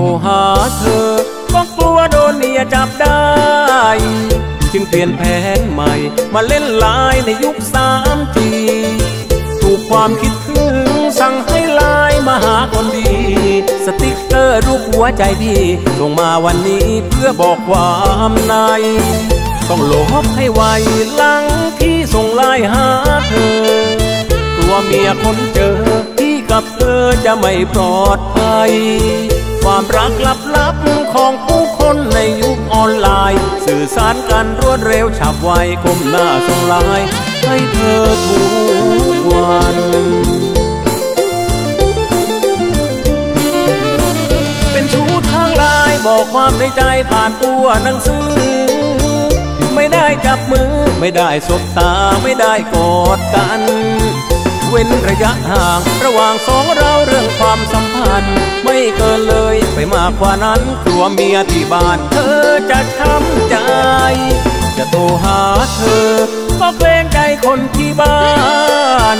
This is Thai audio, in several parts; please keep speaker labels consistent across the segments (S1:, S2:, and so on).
S1: รหาเธอ ก็กลัวโดนเมียจับได้ จึงเปลี่ยนแผนใหม่ มาเล่นลายในยุคสามทีถูกความคิดถึงสั่งให้ลายมาหาคนดี สติ๊กเกอร์รูปหัวใจพี่ส่งมาวันนี้เพื่อบอกความใน ต้องหลบให้ไวหลังที่ส่งลายหาเธอตัวเมียคนเจอ ที่กับเธอจะไม่ปลอดภัย ความรักลับๆของผู้คนในยุคออนไลน์ สื่อสารกันรวดเร็วฉับไวก้มหน้าสงลน์ให้เธอทุกวันเป็นชู้ทางไลน์บอกความในใจผ่านตัวหนังสือ ไม่ได้จับมือไม่ได้สบตาไม่ได้กอดกัน เว้นระยะห่าง ระหว่างสองเราเรื่องความสัมพันธ์ ไม่เกินเลยไปมากกว่านั้นกลัวเมียที่บ้านเธอจะช้ำใจ จะโทรหาเธอก็เกรงใจคนที่บ้าน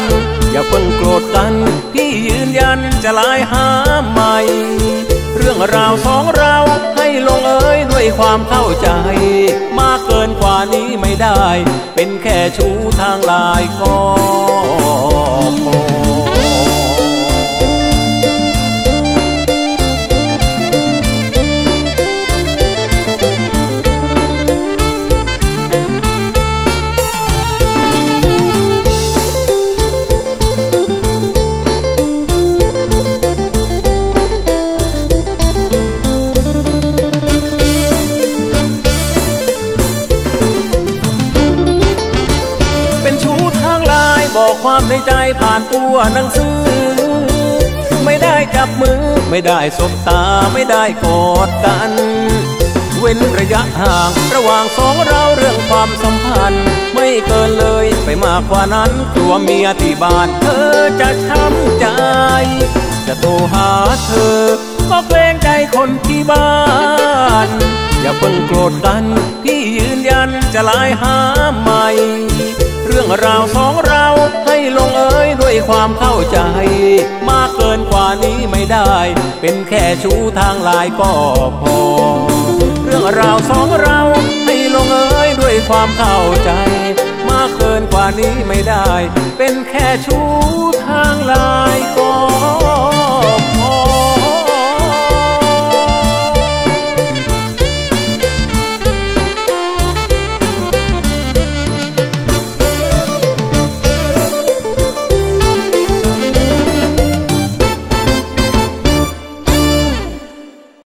S1: อย่าเพิ่งโกรธกัน พี่ยืนยันจะไลน์หาใหม่ เรื่องราวสองเราให้ลงเอยด้วยความเข้าใจ มากเกินกว่านี้ไม่ได้ เป็นแค่ชู้ทางลายก็ ทางไลน์บอกความในใจผ่านตัวหนังสือ ไม่ได้จับมือ ไม่ได้สบตาไม่ได้กอดกัน เว้นระยะห่างระหว่างสองเราเรื่องความสัมพันธ์ ไม่เกินเลยไปมากกว่านั้นกลัวเมียที่บ้านเธอจะช้ำใจ จะโทรหาเธอก็เกรงใจคนที่บ้านอย่าเพิ่งโกรธกัน พี่ยืนยันจะไลน์หาใหม่ เรื่องราวสองเราให้ลงเอยด้วยความเข้าใจ มากเกินกว่านี้ไม่ได้ เป็นแค่ชู้ทางลายก็พอ เรื่องราวสองเราให้ลงเอยด้วยความเข้าใจ มากเกินกว่านี้ไม่ได้ เป็นแค่ชู้ทางลา